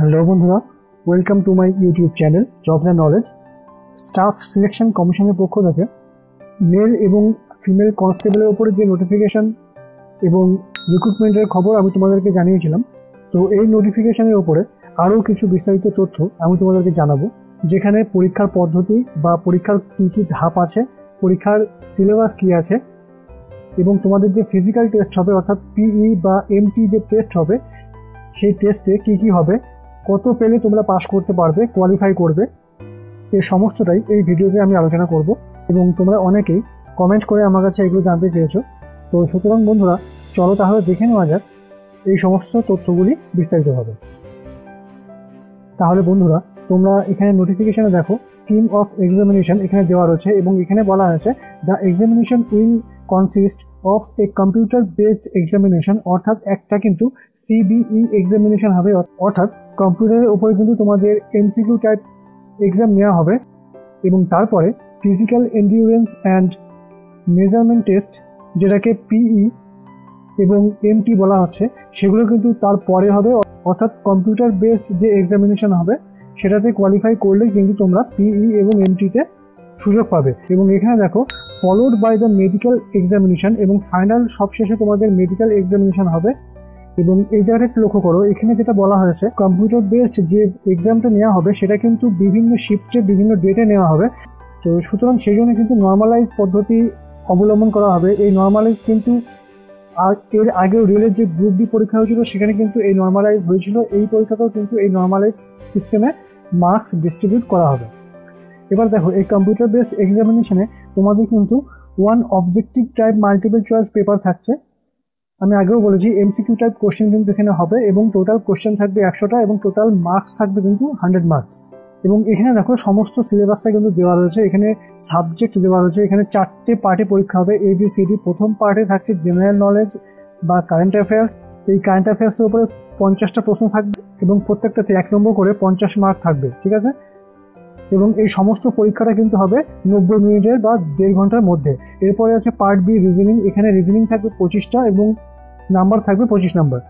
Hello বন্ধুরা welcome to my YouTube channel jobs and knowledge staff selection কমিশনের পক্ষ থেকে মেল এবং ফিমেল কনস্টেবলের ওপরে যে নোটিফিকেশন এবং রিক্রুটমেন্টের খবর আমি তোমাদেরকে জানিয়েছিলাম, তো এই নোটিফিকেশনের ওপরে আরও কিছু বিস্তারিত তথ্য আমি তোমাদেরকে জানাব, যেখানে পরীক্ষার পদ্ধতি বা পরীক্ষার কী কী ধাপ আছে, পরীক্ষার সিলেবাস কী আছে, এবং তোমাদের যে ফিজিক্যাল টেস্ট হবে, অর্থাৎ পিই বা এমটি যে টেস্ট হবে, সেই টেস্টে কী কী হবে কত পেলে তোমরা পাস করতে পারবে কোয়ালিফাই করবে এই সমস্তটাই এই ভিডিওতে আমি আলোচনা করব। এবং তোমরা অনেকেই কমেন্ট করে আমার কাছে এগুলো জানতে চেয়েছো। তো সুতরাং বন্ধুরা, চলো তাহলে দেখে নেওয়া যাক এই সমস্ত তথ্যগুলি বিস্তারিতভাবে। তাহলে বন্ধুরা, তোমরা এখানে নোটিফিকেশনে দেখো স্কিম অফ এক্সামিনেশন এখানে দেওয়া রয়েছে এবং এখানে বলা হয়েছে the examination will consist of a computer based examination অর্থাৎ একটা কিন্তু সিবিই এক্সামিনেশন হবে, অর্থাৎ কম্পিউটারের উপরে কিন্তু তোমাদের এমসিকিউ টাইপ এক্সাম নেওয়া হবে এবং তারপরে physical endurance and measurement test যেটাকে পিই এবং এমটি বলা হচ্ছে, সেগুলো কিন্তু তারপরে হবে। অর্থাৎ কম্পিউটার বেসড যে এক্সামিনেশন হবে, সেটাতে কোয়ালিফাই করলে কিন্তু তোমরা পিই এবং এমটিতে সুযোগ পাবে। এবং এখানে দেখো followed by the medical examination এবং ফাইনাল সবশেষে তোমাদের মেডিকেল এক্সামিনেশন হবে। এবং এই জায়গাটা লক্ষ্য করো, এখানে যেটা বলা হয়েছে কম্পিউটার বেসড যে এক্সামটা নেওয়া হবে, সেটা কিন্তু বিভিন্ন শিফটে বিভিন্ন ডেটে নেওয়া হবে। তো সুতরাং সেই জন্য কিন্তু নর্মালাইজ পদ্ধতি অবলম্বন করা হবে। এই নর্মালাইজ কিন্তু এর আগেও রেলের যে গ্রুপ ডি পরীক্ষা হয়েছিল, সেখানে কিন্তু এই নর্মালাইজ হয়েছিল। এই পরীক্ষাতেও কিন্তু এই নর্মালাইজ সিস্টেমে মার্কস ডিস্ট্রিবিউট করা হবে। এবার দেখো, এই কম্পিউটার বেসড এক্সামিনেশনে তোমাদের কিন্তু one objective type multiple choice paper থাকছে। আমি আগেও বলেছি এমসিকিউ টাইপ কোশ্চেন কিন্তু এখানে হবে এবং টোটাল কোশ্চেন থাকবে একশোটা এবং টোটাল মার্কস থাকবে কিন্তু হান্ড্রেড মার্কস এবং এখানে দেখো সমস্ত সিলেবাসটা কিন্তু দেওয়া রয়েছে, এখানে সাবজেক্ট দেওয়া রয়েছে, এখানে চারটে পার্টে পরীক্ষা হবে এ বি সি ডি প্রথম পার্টে থাকছে জেনারেল নলেজ বা কারেন্ট অ্যাফেয়ার্স এই কারেন্ট অ্যাফেয়ার্সের উপরে পঞ্চাশটা প্রশ্ন থাকবে এবং প্রত্যেকটাতে এক নম্বর করে পঞ্চাশ মার্ক থাকবে, ঠিক আছে? এবং এই সমস্ত পরীক্ষাটা কিন্তু হবে নব্বই মিনিটের বা দেড় ঘণ্টার মধ্যে। এরপরে আছে পার্ট বি রিজনিং এখানে রিজনিং থাকবে পঁচিশটা এবং নাম্বার থাকবে পঁচিশ নাম্বার।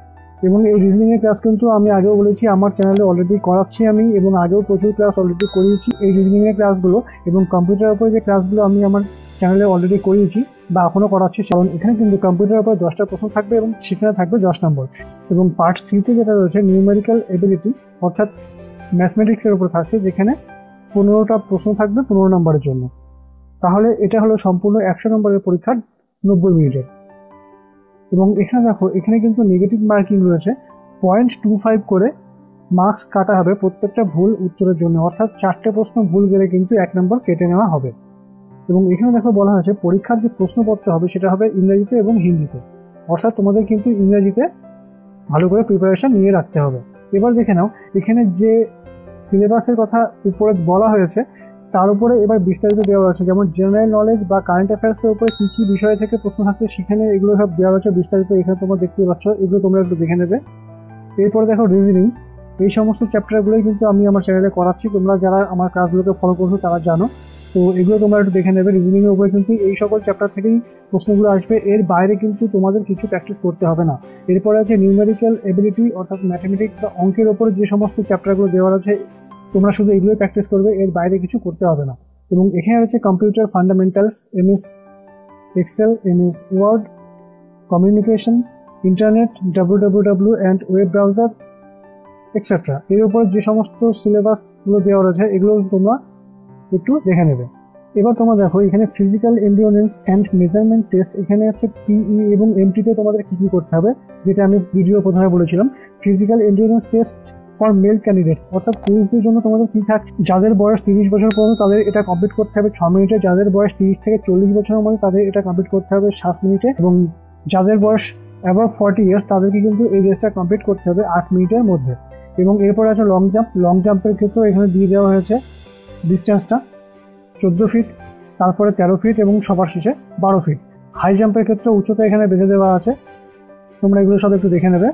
এবং এই রিজনিংয়ের ক্লাস কিন্তু আমি আগেও বলেছি, আমার চ্যানেলে অলরেডি করাচ্ছি আমি এবং আগেও প্রচুর ক্লাস অলরেডি করিয়েছি। এই রিজনিংয়ের ক্লাসগুলো এবং কম্পিউটারের উপরে যে ক্লাসগুলো আমি আমার চ্যানেলে অলরেডি করিয়েছি বা এখনও করাচ্ছি, কারণ এখানে কিন্তু কম্পিউটারের উপরে দশটা প্রশ্ন থাকবে এবং সেখানে থাকবে দশ নম্বর। এবং পার্ট সিতে যেটা রয়েছে নিউমেরিক্যাল এবিলিটি অর্থাৎ ম্যাথমেটিক্সের উপর থাকছে, যেখানে পনেরোটা প্রশ্ন থাকবে পনেরো নম্বরের জন্য। তাহলে এটা হলো সম্পূর্ণ একশো নম্বরের পরীক্ষার নব্বই মিনিটের। এবং এখানে দেখো, এখানে কিন্তু নেগেটিভ মার্কিং রয়েছে। পয়েন্ট টু ফাইভ করে মার্কস কাটা হবে প্রত্যেকটা ভুল উত্তরের জন্য। অর্থাৎ চারটে প্রশ্ন ভুল গেলে কিন্তু এক নম্বর কেটে নেওয়া হবে। এবং এখানে দেখো বলা হয়েছে, পরীক্ষার যে প্রশ্নপত্র হবে সেটা হবে ইংরেজিতে এবং হিন্দিতে। অর্থাৎ তোমাদের কিন্তু ইংরেজিতে ভালো করে প্রিপারেশন নিয়ে রাখতে হবে। এবার দেখে নাও, এখানে যে সিলেবাসের কথা উপরে বলা হয়েছে তার উপরে এবার বিস্তারিত দেওয়া আছে যেমন জেনারেল নলেজ বা কারেন্ট অ্যাফেয়ার্সের উপরে কী কী বিষয় থেকে প্রশ্ন থাকছে সেখানে এগুলো সব দেওয়া রয়েছে, বিস্তারিত এখানে তোমরা দেখতে পাচ্ছ, এগুলো তোমরা একটু দেখে নেবে। এরপরে দেখো রিজনিং এই সমস্ত চ্যাপ্টারগুলোই কিন্তু আমি আমার চ্যানেলে করাচ্ছি, তোমরা যারা আমার কাজগুলোকে ফলো করছ তারা জানো। তো এগুলো তোমরা একটু দেখে নেবে রিজনিংয়ের উপরে কিন্তু এই সকল চ্যাপ্টার থেকেই প্রশ্নগুলো আসবে, এর বাইরে কিন্তু তোমাদের কিছু প্র্যাকটিস করতে হবে না। এরপরে আছে নিউমেরিক্যাল এবিলিটি অর্থাৎ ম্যাথমেটিক্স বা অঙ্কের ওপরে যে সমস্ত চ্যাপ্টারগুলো দেওয়া আছে তোমরা শুধু এগুলোই প্র্যাকটিস করবে, এর বাইরে কিছু করতে হবে না। এবং এখানে রয়েছে computer fundamentals MS excel MS word communication internet W and web browser etcetera এর উপর যে সমস্ত সিলেবাসগুলো দেওয়া রয়েছে, এগুলো তোমরা একটু দেখে নেবে। এবার তোমরা দেখো, এখানে physical endurance and measurement test এখানে হচ্ছে পিই এবং এমটিতে তোমাদের কী কী করতে হবে, যেটা আমি ভিডিও প্রথমে বলেছিলাম। Physical endurance test for male candidate অর্থাৎ পুরুষদের জন্য তোমাদের কী থাকছে? যাদের বয়স তিরিশ বছর পর্যন্ত তাদের এটা কমপ্লিট করতে হবে ছ মিনিটে। যাদের বয়স তিরিশ থেকে চল্লিশ বছরের মধ্যে তাদের এটা কমপ্লিট করতে হবে সাত মিনিটে। এবং যাদের বয়স অ্যাবাভ ফর্টি ইয়ার্স তাদেরকে কিন্তু এই রেসটা কমপ্লিট করতে হবে আট মিনিটের মধ্যে। এবং এরপর আছে লং জাম্প লং জাম্পের ক্ষেত্রেও এখানে দিয়ে দেওয়া হয়েছে ডিস্টেন্সটা চোদ্দ ফিট তারপরে তেরো ফিট এবং সবার শেষে বারো ফিট হাই জাম্পের ক্ষেত্রে উচ্চতা এখানে বেঁধে দেওয়া আছে। তোমরা এগুলো সব একটু দেখে নেবে।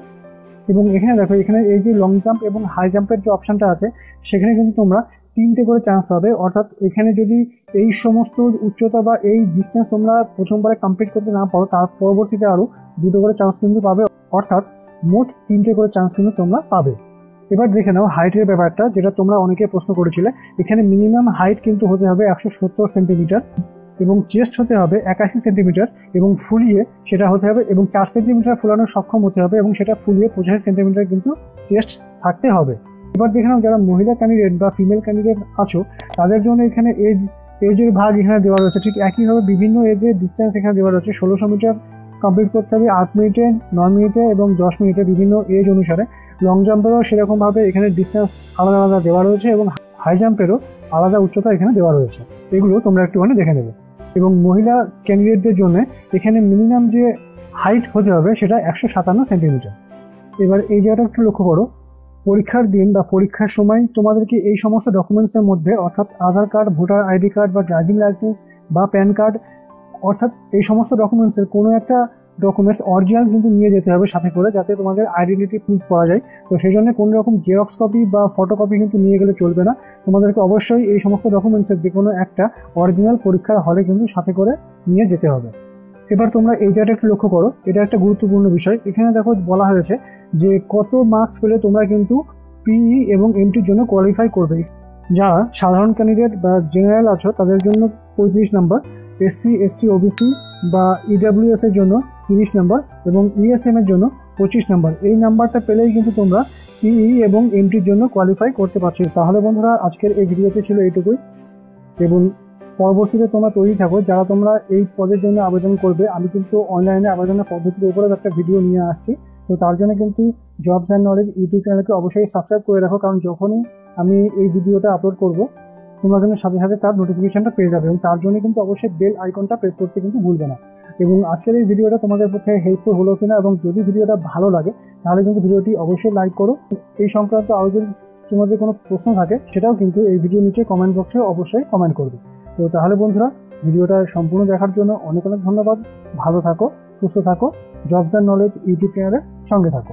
এবং এখানে দেখো, এখানে এই যে লং জাম্প এবং হাই জাম্পের যে অপশানটা আছে, সেখানে কিন্তু তোমরা তিনটে করে চান্স পাবে। অর্থাৎ এখানে যদি এই সমস্ত উচ্চতা বা এই ডিস্টেন্স তোমরা প্রথমবারে কমপ্লিট করতে না পারো, তার পরবর্তীতে আরও দুটো করে চান্স কিন্তু পাবে। অর্থাৎ মোট তিনটে করে চান্স কিন্তু তোমরা পাবে। এবার দেখে নাও হাইটের ব্যাপারটা, যেটা তোমরা অনেকে প্রশ্ন করেছিলে। এখানে মিনিমাম হাইট কিন্তু হতে হবে একশো সত্তর সেন্টিমিটার এবং চেস্ট হতে হবে একাশি সেন্টিমিটার এবং ফুলিয়ে সেটা হতে হবে এবং চার সেন্টিমিটার ফুলানোর সক্ষম হতে হবে এবং সেটা ফুলিয়ে পঁচাশি সেন্টিমিটার কিন্তু চেস্ট থাকতে হবে। এবার দেখে নাও যারা মহিলা ক্যান্ডিডেট বা ফিমেল ক্যান্ডিডেট আছো, তাদের জন্য এখানে এজ এজের ভাগ এখানে দেওয়া রয়েছে। ঠিক একইভাবে বিভিন্ন এজের ডিস্টেন্স এখানে দেওয়া রয়েছে। ষোলোশো মিটার কমপ্লিট করতে হবে, আট মিনিটে, নয় মিনিটে এবং দশ মিনিটে বিভিন্ন এজ অনুসারে। লং জাম্পেরও সেরকমভাবে এখানে ডিস্টেন্স আলাদা আলাদা দেওয়া রয়েছে এবং হাই জাম্পেরও আলাদা উচ্চতা এখানে দেওয়া রয়েছে। এগুলো তোমরা একটুখানি দেখে নেবে। এবং মহিলা ক্যান্ডিডেটদের জন্য এখানে মিনিমাম যে হাইট হতে হবে সেটা একশো সাতান্ন সেন্টিমিটার। এবার এই জায়গাটা একটু লক্ষ্য করো। পরীক্ষার দিন বা পরীক্ষার সময় তোমাদেরকে এই সমস্ত ডকুমেন্টসের মধ্যে অর্থাৎ Aadhaar card, voter ID card বা ড্রাইভিং লাইসেন্স বা প্যান কার্ড অর্থাৎ এই সমস্ত ডকুমেন্টসের কোনো একটা ডকুমেন্টস অরিজিনাল কিন্তু নিয়ে যেতে হবে সাথে করে যাতে তোমাদের আইডেন্টিটি প্রুফ করা যায়। তো সেই জন্য কোনো রকম জেরক্স কপি বা ফটোকপি কিন্তু নিয়ে গেলে চলবে না। তোমাদেরকে অবশ্যই এই সমস্ত ডকুমেন্টসের যে কোনো একটা অরিজিনাল পরীক্ষার হলে কিন্তু সাথে করে নিয়ে যেতে হবে। এবার তোমরা এই জায়গাটা একটু লক্ষ্য করো, এটা একটা গুরুত্বপূর্ণ বিষয়। এখানে দেখো বলা হয়েছে যে কত মার্কস পেলে তোমরা কিন্তু পিই এবং এমটির জন্য কোয়ালিফাই করবে। যারা সাধারণ ক্যান্ডিডেট বা জেনারেল আছো, তাদের জন্য পঁয়ত্রিশ নাম্বার এসসি এসটি ওবিসি বা ইডাব্লিউএস এর জন্য তিরিশ নাম্বার এবং ইএসএম এর জন্য পঁচিশ নাম্বার। এই নাম্বারটা পেলেই কিন্তু তোমরা পিই এবং এমটির জন্য কোয়ালিফাই করতে পারছ। তাহলে বন্ধুরা, আজকের এই ভিডিওতে ছিল এইটুকুই। এবং পরবর্তীতে তোমরা তৈরি থাকো। যারা তোমরা এই পদের জন্য আবেদন করবে, আমি কিন্তু অনলাইনে আবেদনের পদ্ধতির উপরে একটা ভিডিও নিয়ে আসছি। তো তার জন্য কিন্তু জবস অ্যান্ড নলেজ ইউটিউব চ্যানেলকে অবশ্যই সাবস্ক্রাইব করে রাখো, কারণ যখনই আমি এই ভিডিওটা আপলোড করব, তোমরা কিন্তু সাথে সাথে তার নোটিফিকেশনটা পেয়ে যাবে। এবং তার জন্য কিন্তু অবশ্যই বেল আইকনটা প্রেস করতে কিন্তু ভুলবে না। এবং আজকের এই ভিডিওটা তোমাদের পক্ষে হেল্পফুল হলো কিনা এবং যদি ভিডিওটা ভালো লাগে, তাহলে কিন্তু ভিডিওটি অবশ্যই লাইক করো। এই সংক্রান্ত আরও যদি তোমাদের কোনো প্রশ্ন থাকে, সেটাও কিন্তু এই ভিডিও নিচে কমেন্ট বক্সে অবশ্যই কমেন্ট করবে। তো তাহলে বন্ধুরা ভিডিওটা সম্পূর্ণ দেখার জন্য অনেক অনেক ধন্যবাদ। ভালো থাকো, সুস্থ থাকো। অ্যান্ড নলেজ ইউটিউব চ্যানেলের সঙ্গে থাকো।